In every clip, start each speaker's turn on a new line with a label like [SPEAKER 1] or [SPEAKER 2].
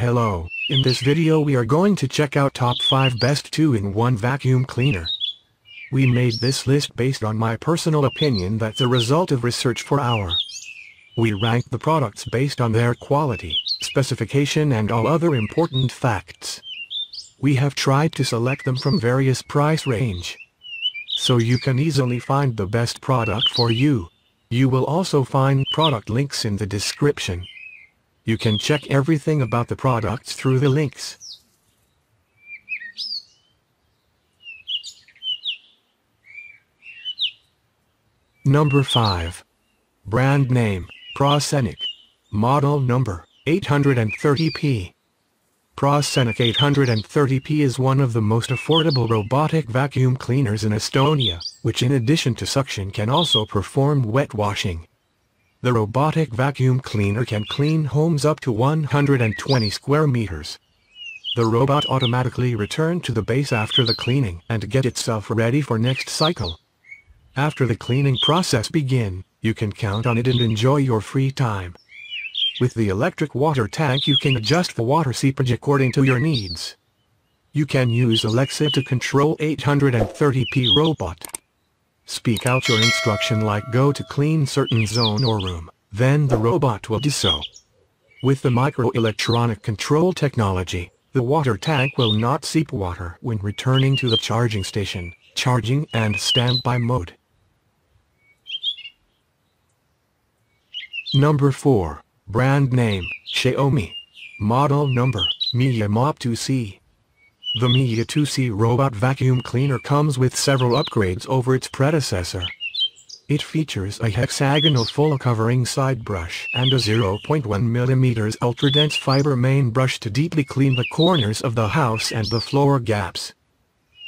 [SPEAKER 1] Hello, in this video we are going to check out top 5 best 2-in-1 vacuum cleaner. We made this list based on my personal opinion that's a result of research for our. We ranked the products based on their quality, specification and all other important facts. We have tried to select them from various price range. So you can easily find the best product for you. You will also find product links in the description. You can check everything about the products through the links. Number 5. Brand name, Proscenic. Model number, 830p. Proscenic 830p is one of the most affordable robotic vacuum cleaners in Estonia, which in addition to suction can also perform wet washing. The robotic vacuum cleaner can clean homes up to 120 square meters. The robot automatically return to the base after the cleaning and get itself ready for next cycle. After the cleaning process begin, you can count on it and enjoy your free time. With the electric water tank you can adjust the water seepage according to your needs. You can use Alexa to control 830p robot. Speak out your instruction like go to clean certain zone or room, then the robot will do so. With the microelectronic control technology, the water tank will not seep water when returning to the charging station, charging and standby mode. Number 4. Brand name, Xiaomi. Model number, Mijia Mop 2C. The Mijia 2C robot vacuum cleaner comes with several upgrades over its predecessor. It features a hexagonal full covering side brush and a 0.1mm ultra-dense fiber main brush to deeply clean the corners of the house and the floor gaps.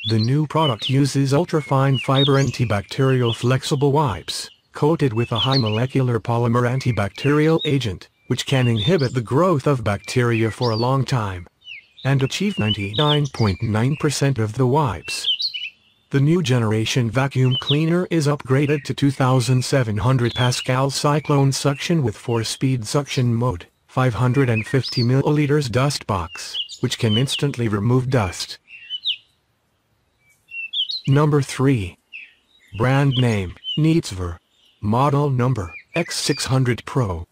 [SPEAKER 1] The new product uses ultra-fine fiber antibacterial flexible wipes, coated with a high molecular polymer antibacterial agent, which can inhibit the growth of bacteria for a long time and achieve 99.9% of the wipes. The new generation vacuum cleaner is upgraded to 2700 Pascal cyclone suction with 4-speed suction mode, 550 milliliters dust box, which can instantly remove dust. Number 3. Brand name, Neatsver. Model number, X600 Pro.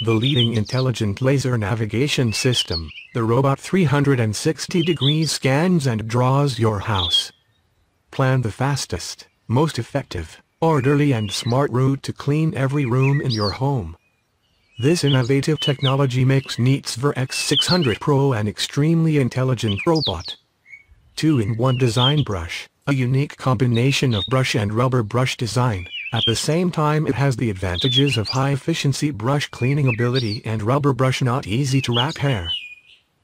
[SPEAKER 1] The leading intelligent laser navigation system, the robot 360 degrees scans and draws your house. Plan the fastest, most effective, orderly and smart route to clean every room in your home. This innovative technology makes Neatsvor X600 Pro an extremely intelligent robot. 2-in-1 design brush, a unique combination of brush and rubber brush design, at the same time it has the advantages of high-efficiency brush cleaning ability and rubber brush not easy to wrap hair.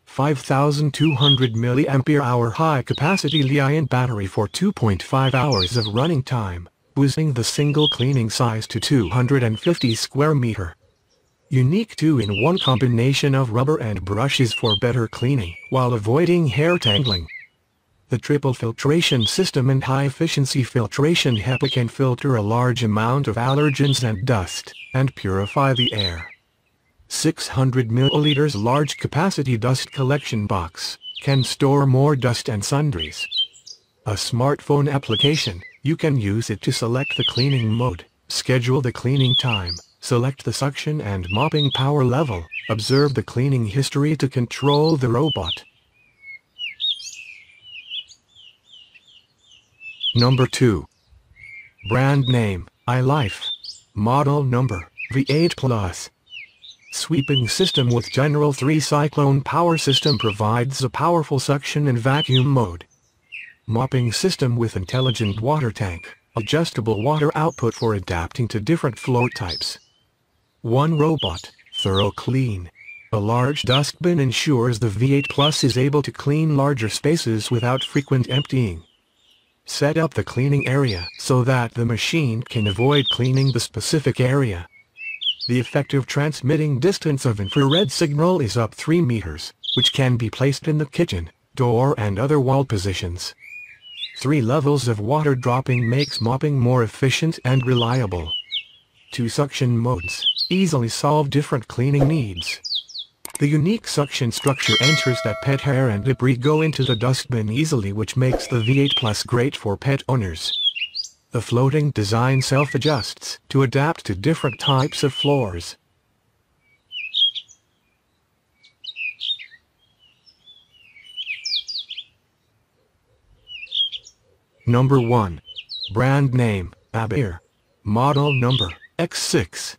[SPEAKER 1] 5200 mAh high-capacity Li-ion battery for 2.5 hours of running time, boosting the single cleaning size to 250 square meter. Unique 2-in-1 combination of rubber and brushes for better cleaning while avoiding hair tangling. The triple filtration system and high-efficiency filtration HEPA can filter a large amount of allergens and dust, and purify the air. 600 milliliters large capacity dust collection box, can store more dust and sundries. A smartphone application, you can use it to select the cleaning mode, schedule the cleaning time, select the suction and mopping power level, observe the cleaning history to control the robot. Number 2. Brand name, iLife. Model number, V8 Plus. Sweeping system with General 3 Cyclone power system provides a powerful suction and vacuum mode. Mopping system with intelligent water tank, adjustable water output for adapting to different floor types. One robot, thorough clean. A large dustbin ensures the V8 Plus is able to clean larger spaces without frequent emptying. Set up the cleaning area so that the machine can avoid cleaning the specific area. The effective transmitting distance of infrared signal is up 3 meters, which can be placed in the kitchen, door and other wall positions. Three levels of water dropping makes mopping more efficient and reliable. Two suction modes, easily solve different cleaning needs. The unique suction structure ensures that pet hair and debris go into the dustbin easily which makes the V8 Plus great for pet owners. The floating design self-adjusts to adapt to different types of floors. Number 1. Brand name, ABIR. Model number, X6.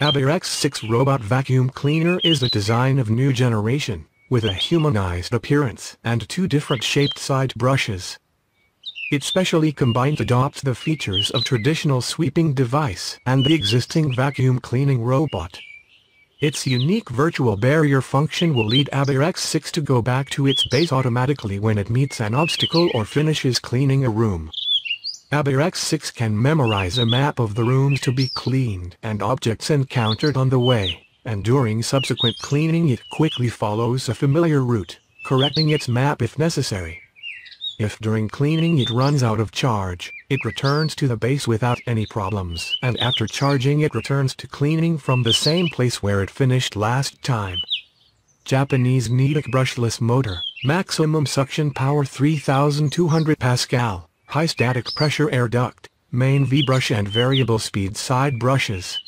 [SPEAKER 1] ABIR X6 Robot Vacuum Cleaner is a design of new generation, with a humanized appearance and two different shaped side brushes. It specially combined adopts the features of traditional sweeping device and the existing vacuum cleaning robot. Its unique virtual barrier function will lead ABIR X6 to go back to its base automatically when it meets an obstacle or finishes cleaning a room. ABIR X6 can memorize a map of the rooms to be cleaned and objects encountered on the way, and during subsequent cleaning it quickly follows a familiar route, correcting its map if necessary. If during cleaning it runs out of charge, it returns to the base without any problems and after charging it returns to cleaning from the same place where it finished last time. Japanese Nidec brushless motor, maximum suction power 3200 Pascal high static pressure air duct, main V-brush and variable speed side brushes.